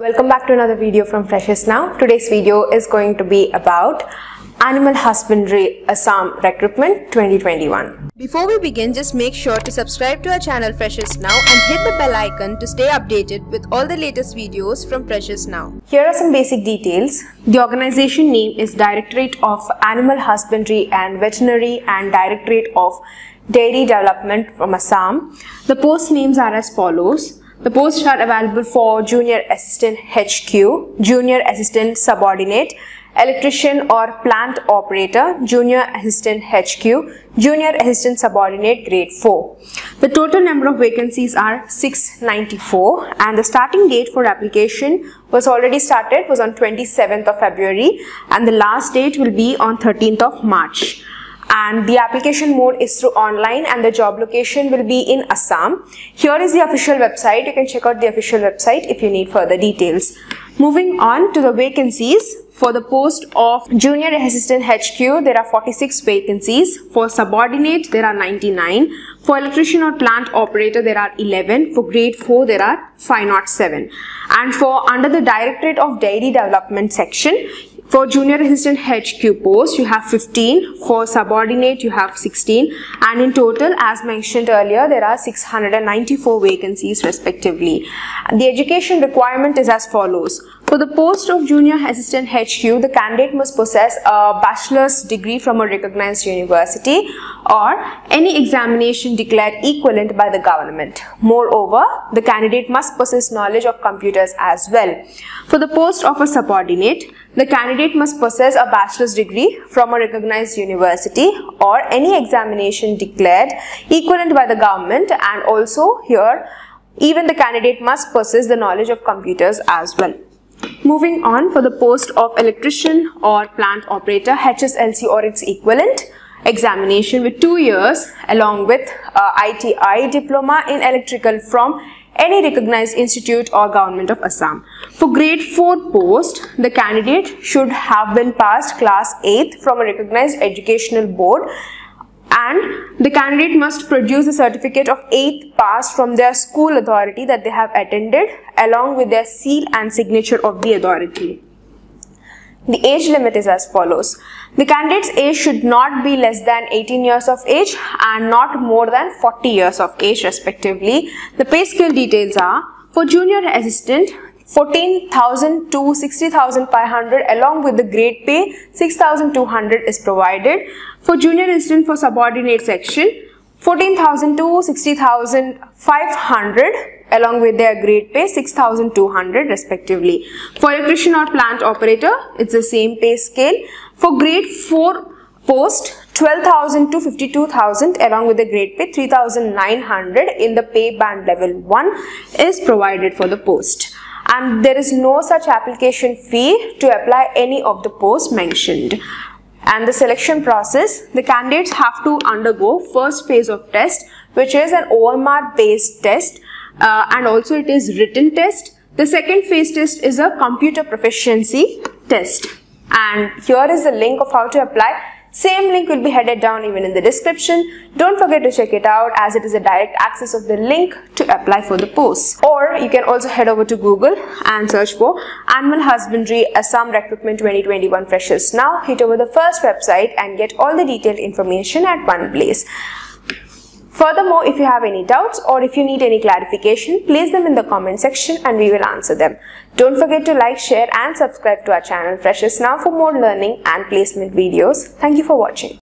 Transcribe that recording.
Welcome back to another video from Freshers Now. Today's video is going to be about Animal Husbandry Assam Recruitment 2021. Before we begin, just make sure to subscribe to our channel Freshers Now and hit the bell icon to stay updated with all the latest videos from Freshers Now. Here are some basic details. The organization name is Directorate of Animal Husbandry and Veterinary and Directorate of Dairy Development from Assam. The post names are as follows. The posts are available for Junior Assistant HQ, Junior Assistant Subordinate, Electrician or Plant Operator, Junior Assistant HQ, Junior Assistant Subordinate Grade 4. The total number of vacancies are 694 and the starting date for application was already started was on 27th of February and the last date will be on 13th of March and the application mode is through online and the job location will be in Assam. Here is the official website. You can check out the official website if you need further details. Moving on to the vacancies. For the post of Junior Assistant HQ, there are 46 vacancies. For Subordinate, there are 99. For Electrician or Plant Operator, there are 11. For Grade 4, there are 507. And for under the Directorate of Dairy Development section, for junior assistant HQ post, you have 15. For subordinate, you have 16. And in total, as mentioned earlier, there are 694 vacancies respectively. The education requirement is as follows. For the post of junior assistant HQ, the candidate must possess a bachelor's degree from a recognized university or any examination declared equivalent by the government. Moreover, the candidate must possess knowledge of computers as well. For the post of a subordinate, the candidate must possess a bachelor's degree from a recognized university or any examination declared equivalent by the government and also here even the candidate must possess the knowledge of computers as well. Moving on for the post of electrician or plant operator HSLC or its equivalent examination with two years along with uh, ITI diploma in electrical from any recognized institute or government of Assam. For grade 4 post, the candidate should have been passed class 8th from a recognized educational board and the candidate must produce a certificate of 8th pass from their school authority that they have attended along with their seal and signature of the authority. The age limit is as follows. The candidate's age should not be less than 18 years of age and not more than 40 years of age respectively. The pay scale details are for junior assistant 14,000 to 60,500 along with the grade pay 6,200 is provided. For junior assistant for subordinate section 14,000 to 60,500 along with their grade pay 6200 respectively. For electrician or plant operator, it's the same pay scale. For grade 4 post, 12,000 to 52,000 along with the grade pay 3,900 in the pay band level 1 is provided for the post. And there is no such application fee to apply any of the posts mentioned. And the selection process, the candidates have to undergo first phase of test which is an OMR based test uh, and also it is written test. The second phase test is a computer proficiency test and here is the link of how to apply. Same link will be headed down even in the description. Don't forget to check it out as it is a direct access of the link to apply for the post. Or you can also head over to Google and search for Animal Husbandry Assam Recruitment 2021 Freshers. Now hit over the first website and get all the detailed information at one place. Furthermore, if you have any doubts or if you need any clarification, place them in the comment section and we will answer them. Don't forget to like, share and subscribe to our channel Freshers Now for more learning and placement videos. Thank you for watching.